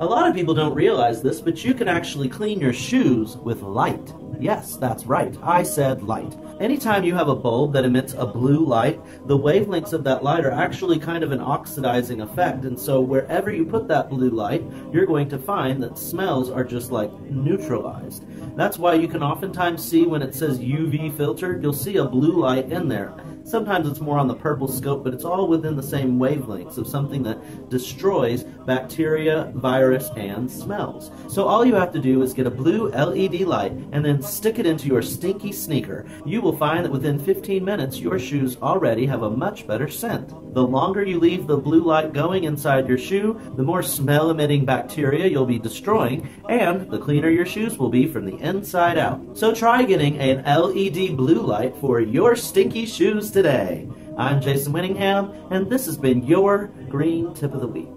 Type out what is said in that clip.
A lot of people don't realize this, but you can actually clean your shoes with light. Yes, that's right. I said light. Anytime you have a bulb that emits a blue light, the wavelengths of that light are actually kind of an oxidizing effect. And so wherever you put that blue light, you're going to find that smells are just like neutralized. That's why you can oftentimes see when it says UV filtered, you'll see a blue light in there. Sometimes it's more on the purple scope, but it's all within the same wavelengths of something that destroys bacteria, virus, and smells. So all you have to do is get a blue LED light and then stick it into your stinky sneaker. You will find that within 15 minutes, your shoes already have a much better scent. The longer you leave the blue light going inside your shoe, the more smell emitting bacteria you'll be destroying, and the cleaner your shoes will be from the inside out. So try getting an LED blue light for your stinky shoes today. I'm Jason Winningham, and this has been your Green Tip of the Week.